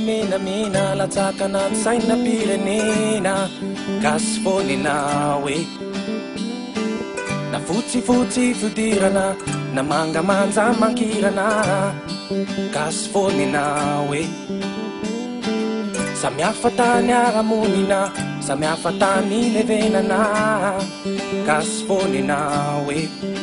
menamena lajakana tsaina pirenena gas fonina oe nafotsifotsi fodirana namangamanja mankirana gas fonina hoe samiafa tany aramonina samiafatanylevenana gas fonina hoeao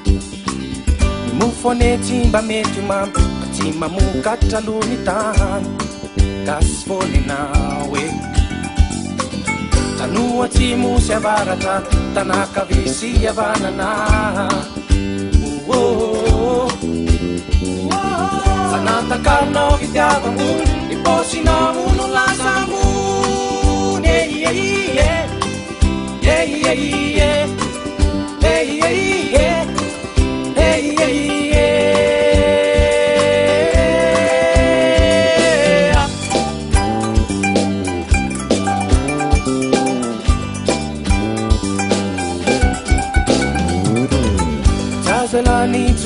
mo fone tsymba mety omam a tsy mamokatralony tany dasy foninao oe tanoatsy mosy avaratra tanakavesy avanana fanatakanao oh, oh, oh, vitiavamo iposina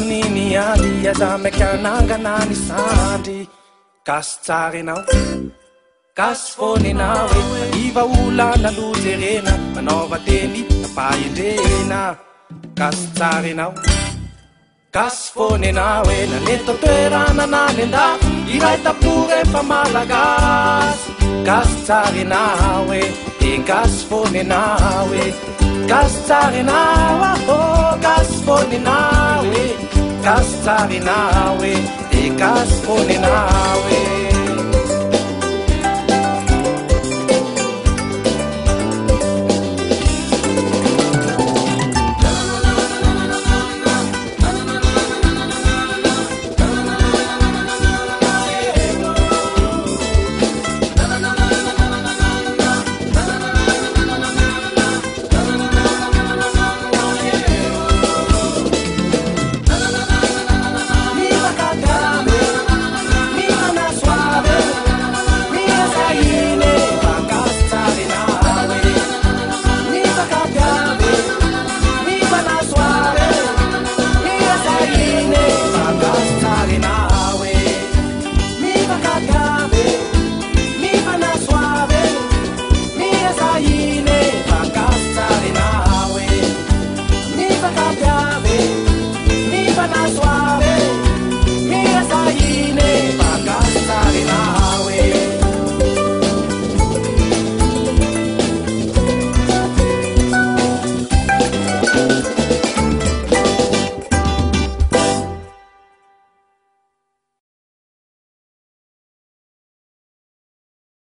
nayazamk anangananysary as nao s fôynao e iva olanalozerena manaovateny apahndrena gassnao gas foynao e naettoeranananyna iraytaporefa aas asnao e e gas fôynao e ssfo كس ترناو كس بولنعو